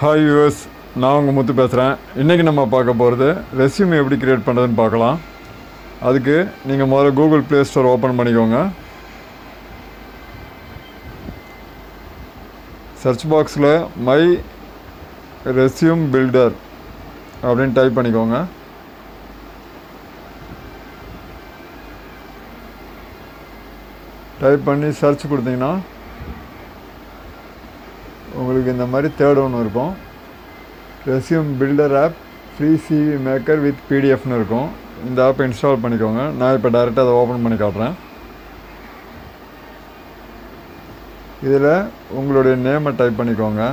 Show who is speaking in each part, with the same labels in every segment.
Speaker 1: Hi US நான் உங்கள் முத்து பேசுகிறேன் இன்றைக்கி நம்ம பார்க்க போகிறது ரெஸ்யூம் எப்படி க்ரியேட் பண்ணுறதுன்னு பார்க்கலாம். அதுக்கு நீங்கள் முதல்ல கூகுள் ப்ளே ஸ்டோர் ஓப்பன் பண்ணிக்கோங்க. சர்ச் பாக்ஸில் மை ரெஸ்யூம் பில்டர் அப்படின்னு டைப் பண்ணிக்கோங்க. டைப் பண்ணி சர்ச் கொடுத்தீங்கன்னா உங்களுக்கு இந்த மாதிரி தேர்ட் ஒன்று இருக்கும். Resume builder app free CV maker with பிடிஎஃப்னு இருக்கும். இந்த ஆப்பை இன்ஸ்டால் பண்ணிக்கோங்க. நான் இப்போ டைரெக்டாக அதை ஓப்பன் பண்ணி காட்டுறேன். இதில் உங்களுடைய நேமை டைப் பண்ணிக்கோங்க.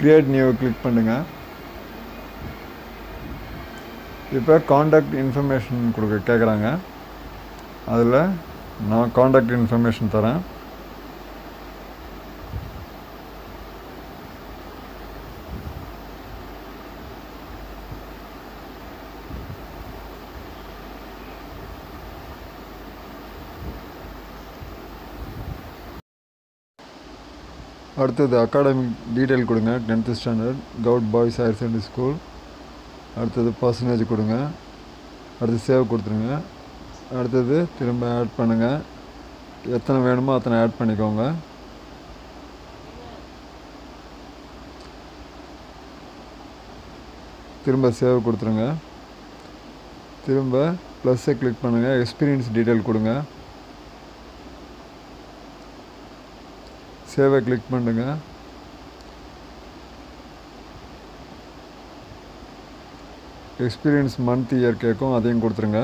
Speaker 1: கிரியேட் நியூ கிளிக் பண்ணுங்கள் இப்போ காண்டாக்ட் இன்ஃபர்மேஷன் கொடுக்க கேட்குறாங்க அதில் நான் காண்டாக்ட் இன்ஃபர்மேஷன் தரேன். அடுத்தது அகாடமிக் டீட்டெயில் கொடுங்க tenth standard govt boys higher secondary school அடுத்தது பர்சன்டேஜ் கொடுங்க. அடுத்து சேவ் கொடுத்துருங்க. அடுத்தது திரும்ப ஆட் பண்ணுங்கள் எத்தனை வேணுமோ அத்தனை ஆட் பண்ணிக்கோங்க. திரும்ப சேவ் கொடுத்துருங்க. திரும்ப ப்ளஸ்ஸை கிளிக் பண்ணுங்கள் எக்ஸ்பீரியன்ஸ் டீட்டெயில் கொடுங்க. சேவை கிளிக் பண்ணுங்கள் எக்ஸ்பீரியன்ஸ் மந்த் இயர் கேட்கும் அதையும் கொடுத்துருங்க.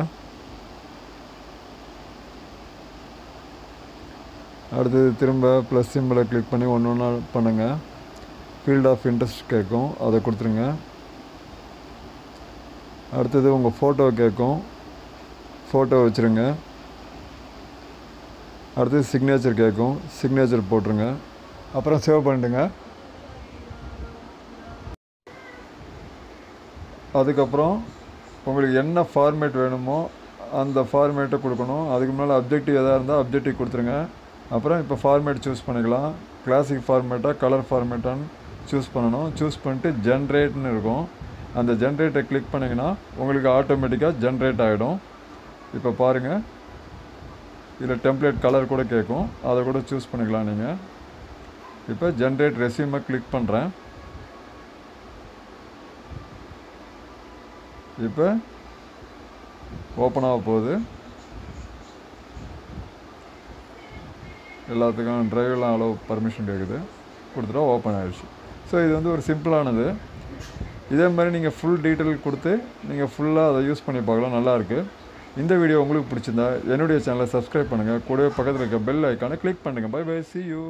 Speaker 1: அடுத்தது திரும்ப ப்ளஸ் சிம்பிளை கிளிக் பண்ணி ஒன்று ஒன்றா பண்ணுங்கள் ஃபீல்ட் ஆஃப் இன்ட்ரெஸ்ட் கேட்கும் அதை கொடுத்துருங்க. அடுத்தது உங்கள் ஃபோட்டோ கேட்கும் ஃபோட்டோ வச்சுருங்க. அடுத்தது சிக்னேச்சர் கேட்கும் சிக்னேச்சர் போட்டுருங்க. அப்புறம் சேவ் பண்ணிட்டுங்க அதுக்கப்புறம் உங்களுக்கு என்ன ஃபார்மேட் வேணுமோ அந்த ஃபார்மேட்டை கொடுக்கணும். அதுக்கு முன்னால் அப்ஜெக்டிவ் எதாக இருந்தால் அப்ஜெக்டிவ் கொடுத்துருங்க. அப்புறம் இப்போ ஃபார்மேட் சூஸ் பண்ணிக்கலாம். கிளாசிக் ஃபார்மேட்டாக கலர் ஃபார்மேட்டான்னு சூஸ் பண்ணணும். சூஸ் பண்ணிட்டு ஜென்ரேட்னு இருக்கும். அந்த ஜென்ரேட்டை கிளிக் பண்ணிங்கன்னா உங்களுக்கு ஆட்டோமேட்டிக்காக ஜென்ரேட் ஆகிடும் இப்போ பாருங்கள் இதில் டெம்ப்ளேட் கலர் கூட கேட்கும். அதை கூட சூஸ் பண்ணிக்கலாம் நீங்கள் இப்போ ஜென்ரேட் ரெசியூமை கிளிக் பண்ணுறேன் இப்போ ஓப்பன் ஆக போகுது. எல்லாத்துக்கும் ட்ரைவர்லாம் அலோவ் பர்மிஷன் கேட்குது கொடுத்துட்டா ஓப்பன் ஆகிடுச்சு ஸோ இது வந்து ஒரு சிம்பிளானது இதே மாதிரி நீங்கள் ஃபுல் டீட்டெயில் கொடுத்து நீங்கள் ஃபுல்லாக அதை யூஸ் பண்ணி பார்க்கலாம். நல்லாயிருக்கு இந்த வீடியோ உங்களுக்கு பிடிச்சிருந்தா என்னுடைய சேனலை சப்ஸ்கிரைப் பண்ணுங்கள் கூடவே பக்கத்தில் இருக்க பெல் ஐக்கானை கிளிக் பண்ணுங்கள் பை பை சி யூ